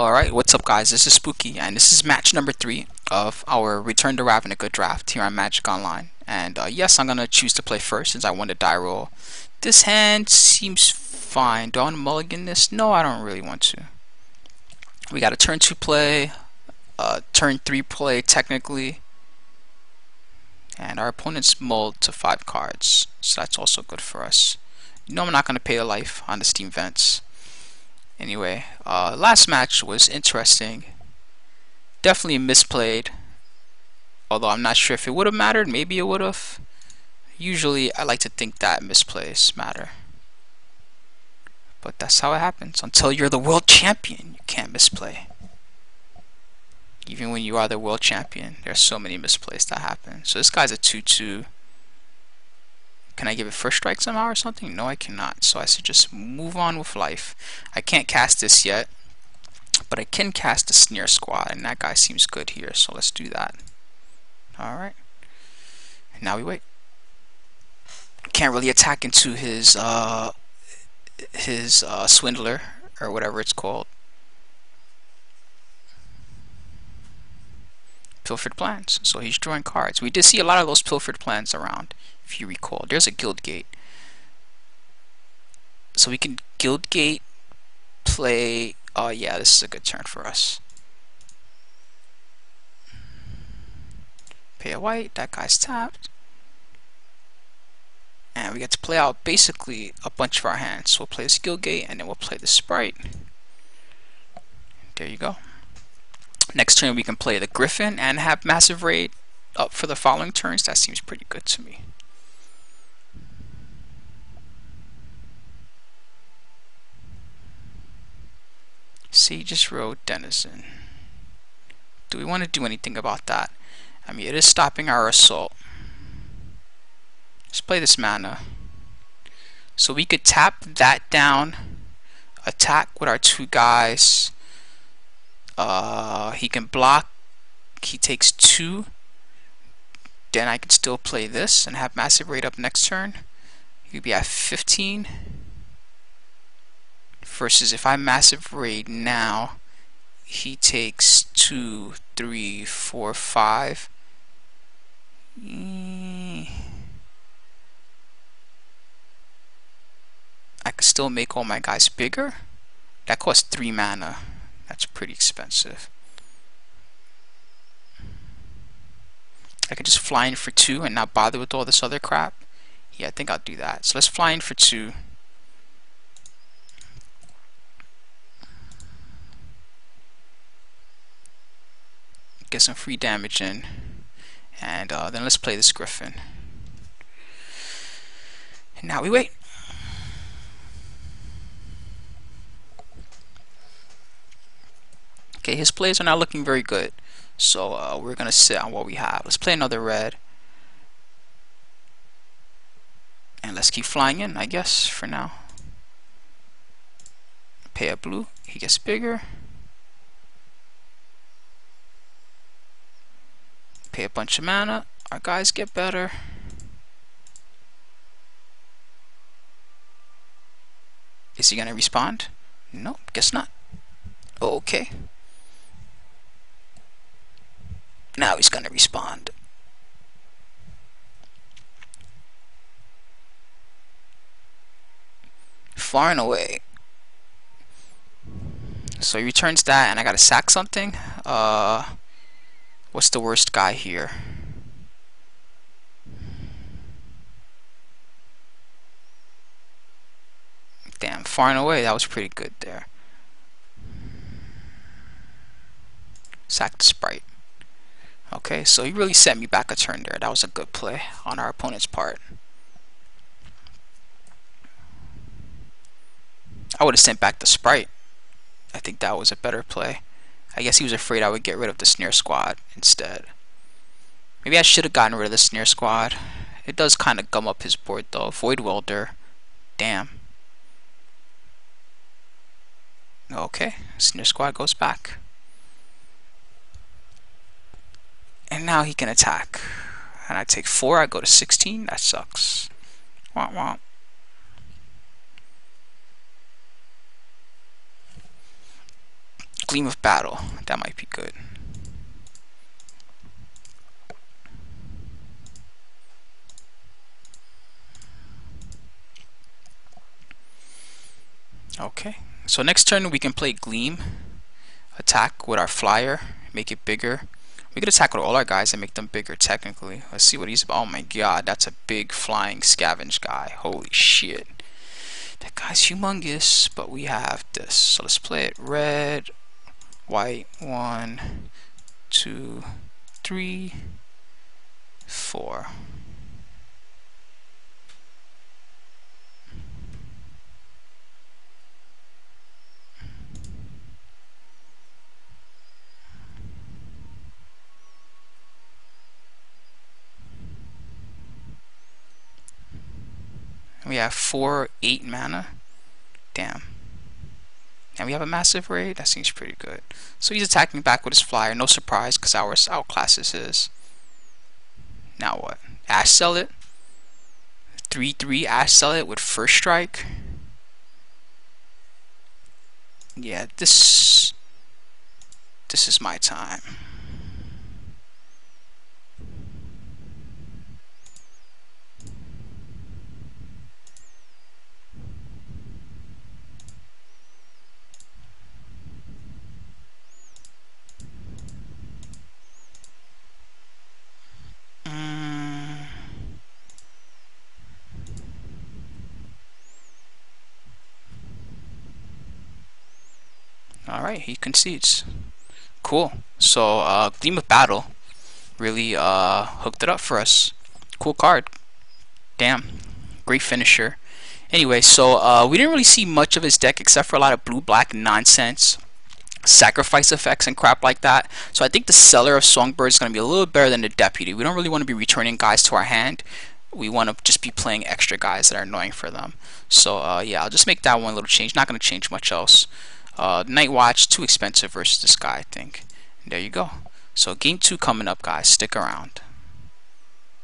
Alright, what's up guys? This is Spooky and this is match number 3 of our Return to Ravnica draft here on Magic Online. And uh, yes, I'm going to choose to play first since I won the die roll. This hand seems fine. Do I want to mulligan this? No, I don't really want to. We got a turn 2 play, turn 3 play technically. And our opponent's mulled to 5 cards, so that's also good for us. No, I'm not going to pay a life on the Steam Vents. Anyway, uh, last match was interesting. Definitely misplayed. Although I'm not sure if it would have mattered. Maybe it would have. Usually I like to think that misplays matter. But that's how it happens. Until you're the world champion, you can't misplay. Even when you are the world champion, there's so many misplays that happen. So this guy's a 2-2. Can I give it first strike somehow or something? No, I cannot. So I should just move on with life. I can't cast this yet, but I can cast the Snare Squad, and that guy seems good here, so let's do that. Alright. Now we wait. Can't really attack into his, uh, his uh, Swindler, or whatever it's called. Pilfered Plans. So he's drawing cards. We did see a lot of those Pilfered Plans around if you recall. There's a guild gate. So we can guild gate play. Oh yeah, this is a good turn for us. Pay a white. That guy's tapped. And we get to play out basically a bunch of our hands. So we'll play this guild gate and then we'll play the sprite. There you go. Next turn we can play the Griffin and have Massive Raid up for the following turns. That seems pretty good to me. Sage's Row Denizen. Do we want to do anything about that? I mean, it is stopping our assault. Let's play this mana. So we could tap that down, attack with our two guys. Uh, he can block. He takes two. Then I can still play this and have massive raid up next turn. He could be at 15 versus if I massive raid now, he takes two, three, four, five. Eh. I could still make all my guys bigger. That costs three mana. That's pretty expensive. I could just fly in for two and not bother with all this other crap. Yeah, I think I'll do that. So let's fly in for two. Get some free damage in. And uh, then let's play this Griffin. And now we wait. Okay his plays are not looking very good. So uh, we're gonna sit on what we have. Let's play another red. And let's keep flying in I guess for now. Pay a blue. He gets bigger pay a bunch of mana, our guys get better. Is he gonna respond? Nope, guess not. Okay. Now he's gonna respond. Far and away. So he returns that and I gotta sack something. Uh What's the worst guy here? Damn, far and away, that was pretty good there. Sack the sprite. Okay, so he really set me back a turn there. That was a good play on our opponent's part. I would have sent back the sprite. I think that was a better play. I guess he was afraid I would get rid of the snare squad instead. Maybe I should have gotten rid of the snare squad. It does kind of gum up his board though. Voidwielder. Damn. Okay, snare squad goes back. And now he can attack. And I take 4, I go to 16. That sucks. Womp womp. Gleam of Battle. That might be good. Okay, so next turn we can play Gleam, attack with our flyer, make it bigger. We could attack with all our guys and make them bigger technically. Let's see what he's about. Oh my god, that's a big flying scavenge guy. Holy shit. That guy's humongous, but we have this. So let's play it red, white, one, two, three, four. We have 4, 8 mana. Damn. And we have a massive raid? That seems pretty good. So he's attacking back with his flyer. No surprise, because our outclasses his. Now what? Ash sell it? 3-3 Ash sell it with first strike? Yeah, this... This is my time. Alright, he concedes. Cool. So, uh, Gleam of Battle really uh, hooked it up for us. Cool card. Damn. Great finisher. Anyway, so uh, we didn't really see much of his deck except for a lot of blue-black nonsense. Sacrifice effects and crap like that. So I think the Seller of Songbird is going to be a little better than the Deputy. We don't really want to be returning guys to our hand. We want to just be playing extra guys that are annoying for them. So uh, yeah, I'll just make that one little change. Not going to change much else. Uh, Knight Watch, too expensive versus this guy, I think. And there you go. So game two coming up, guys. Stick around.